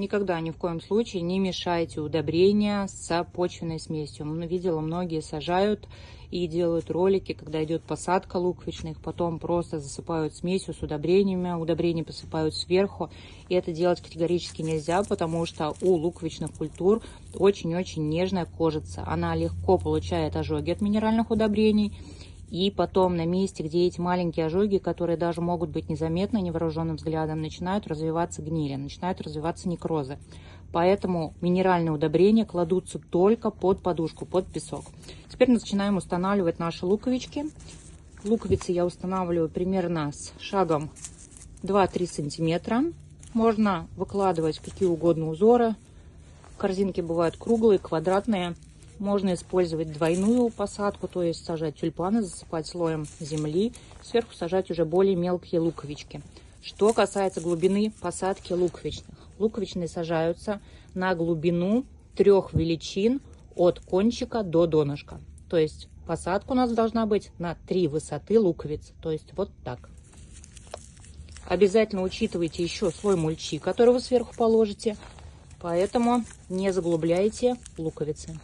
никогда ни в коем случае не мешайте удобрения с почвенной смесью. Видела, многие сажают и делают ролики, когда идет посадка луковичных, потом просто засыпают смесью с удобрениями, удобрения посыпают сверху. И это делать категорически нельзя, потому что у луковичных культур очень-очень нежная кожица. Она легко получает ожоги от минеральных удобрений. И потом на месте, где эти маленькие ожоги, которые даже могут быть незаметны невооруженным взглядом, начинают развиваться гнили, начинают развиваться некрозы. Поэтому минеральные удобрения кладутся только под подушку, под песок. Теперь начинаем устанавливать наши луковички. Луковицы я устанавливаю примерно с шагом 2-3 сантиметра. Можно выкладывать какие угодно узоры. Корзинки бывают круглые, квадратные. Можно использовать двойную посадку, то есть сажать тюльпаны, засыпать слоем земли, сверху сажать уже более мелкие луковички. Что касается глубины посадки луковичных. Луковичные сажаются на глубину трех величин от кончика до донышка. То есть посадка у нас должна быть на три высоты луковиц. То есть вот так. Обязательно учитывайте еще слой мульчи, который вы сверху положите. Поэтому не заглубляйте луковицы.